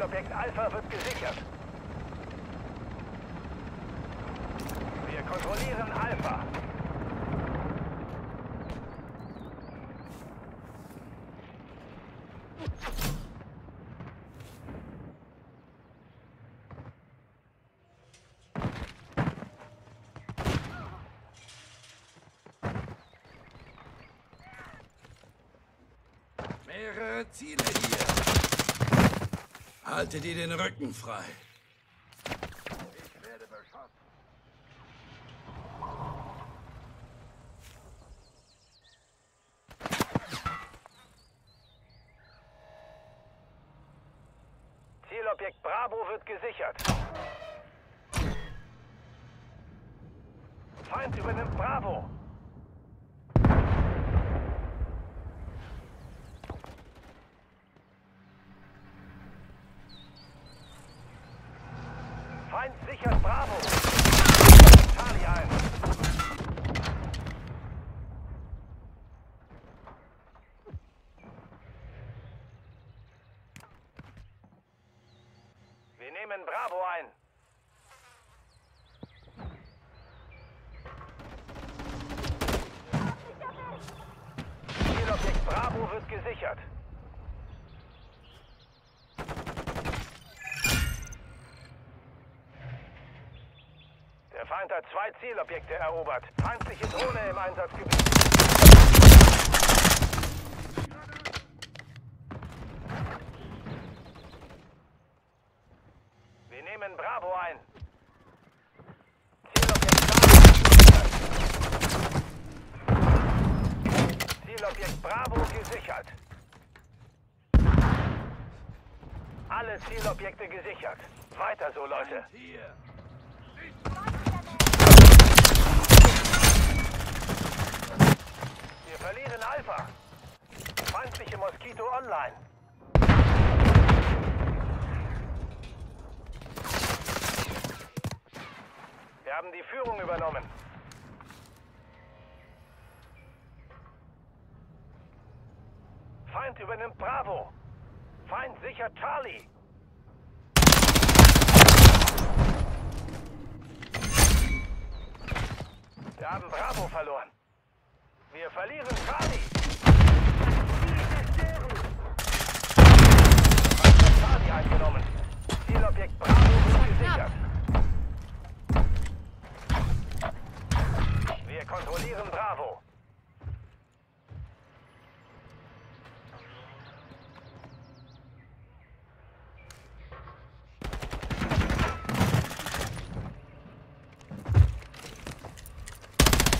Alpha wird gesichert. Wir kontrollieren Alpha. Mehrere Ziele hier. Halte dir den Rücken frei. Ich. Zielobjekt Bravo wird gesichert. Feind übernimmt Bravo. Feind sichert Bravo. Wir nehmen Bravo ein. Bravo wird gesichert. Der Feind hat zwei Zielobjekte erobert. Feindliche Drohne im Einsatzgebiet. Wir nehmen Bravo ein. Zielobjekt Bravo. Zielobjekt Bravo gesichert. Alle Zielobjekte gesichert. Weiter so, Leute. Hier. Wir verlieren Alpha. Feindliche Moskito online. Wir haben die Führung übernommen. Feind übernimmt Bravo. Feind sichert Charlie. Wir haben Bravo verloren. Wir verlieren Charlie. Charlie eingenommen. Zielobjekt Bravo wird gesichert. Wir kontrollieren Bravo.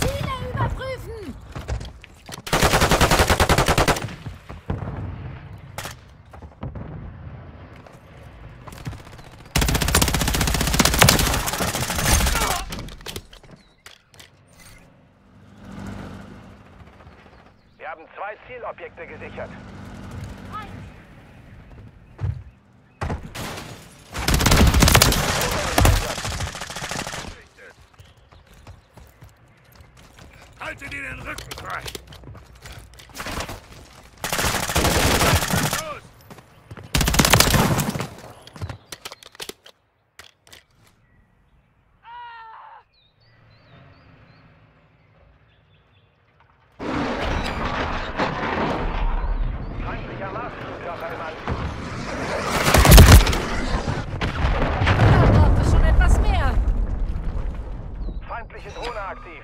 Ziele überprüfen! Wir haben zwei Zielobjekte gesichert. Halte dir den Rücken frei. Los! Feindlicher Marschflugkörper im Anflug. Da braucht es schon etwas mehr. Feindliche Drohne aktiv.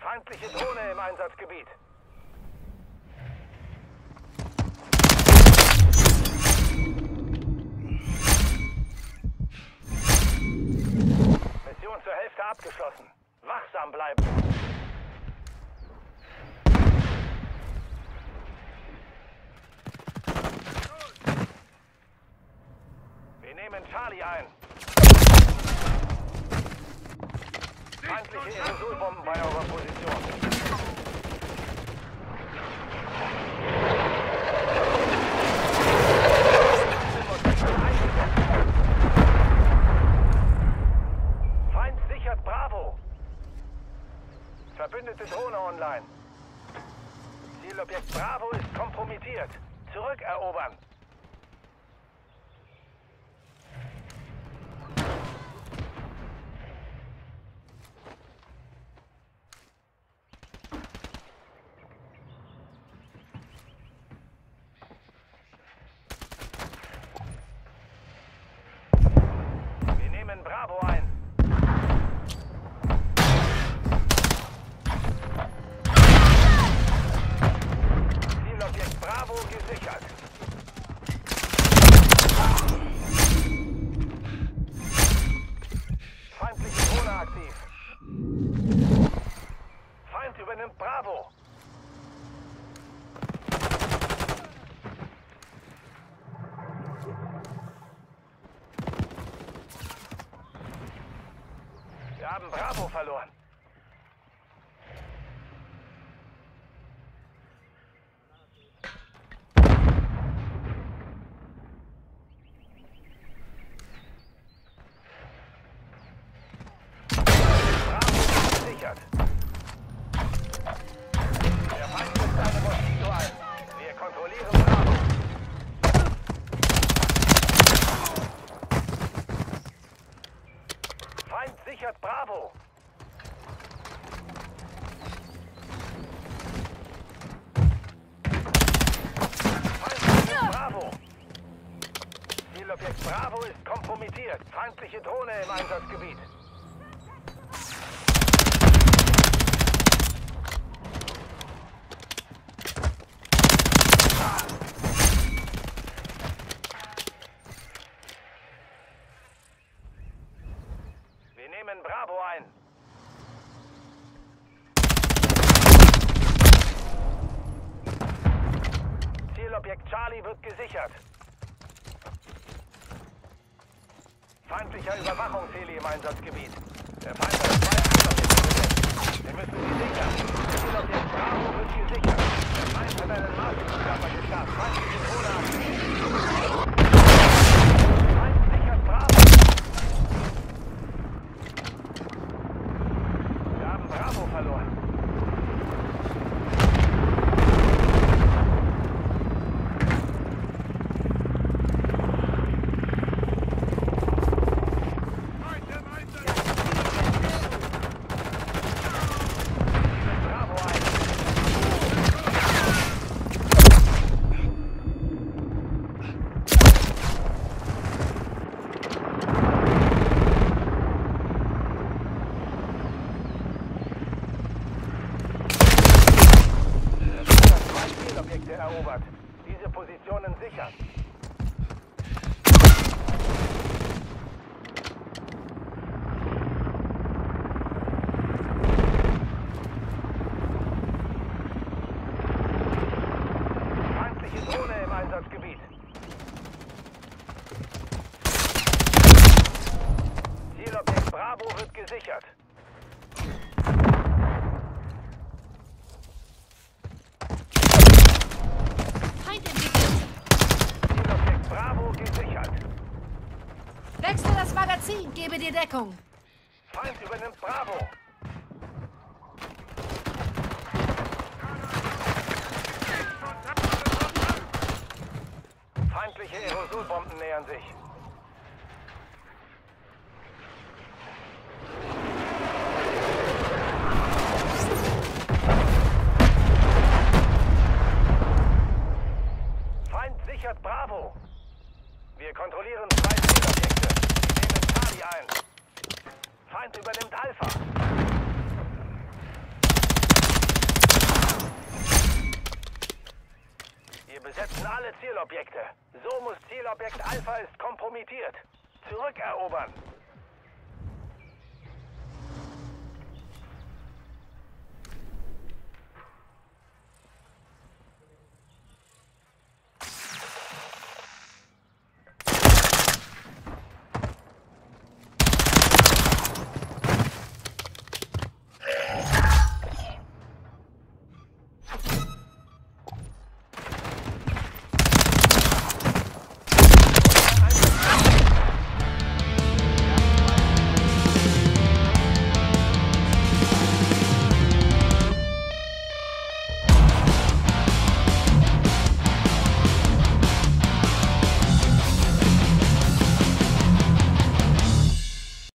Feindliche Drohne im Einsatzgebiet. Mission zur Hälfte abgeschlossen. Wachsam bleiben. Wir nehmen Charlie ein. Feindliche Aerosolbomben bei eurer Position. Feind sichert Bravo. Verbündete Drohne online. Zielobjekt Bravo ist kompromittiert. Zurückerobern. Wir nehmen Bravo ein. Zielobjekt Bravo gesichert. Feindliche Drohne aktiv. Feind übernimmt Bravo. Wir haben Bravo verloren. Feind sichert Bravo. Bravo. Zielobjekt Bravo ist kompromittiert. Feindliche Drohne im Einsatzgebiet. Wir nehmen Bravo ein. Zielobjekt Charlie wird gesichert. Feindlicher Überwachungsheli im Einsatzgebiet. Der Feind hat zwei Einsatzgebiete. Wir müssen sie sichern. Zielobjekt Bravo wird gesichert. Der Feind hat einen Markenkörper gestartet. Feindliche Drohne aktiv. Feind sichert Bravo. Wir haben Bravo verloren. Bravo ein. Der Feind hat zwei Zielobjekte erobert. Diese Positionen sichern. Feindliche Drohne im Einsatzgebiet. Zielobjekt Bravo wird gesichert. Feind. Zielobjekt Bravo gesichert. Wechsle das Magazin. Gebe dir Deckung. Feind übernimmt Bravo. Feindliche Aerosolbomben nähern sich. Feind sichert Bravo. Wir kontrollieren zwei Zielobjekte. Wir nehmen Charlie ein. Feind übernimmt Alpha. Wir besetzen alle Zielobjekte. So muss Zielobjekt Alpha ist kompromittiert. Zurückerobern.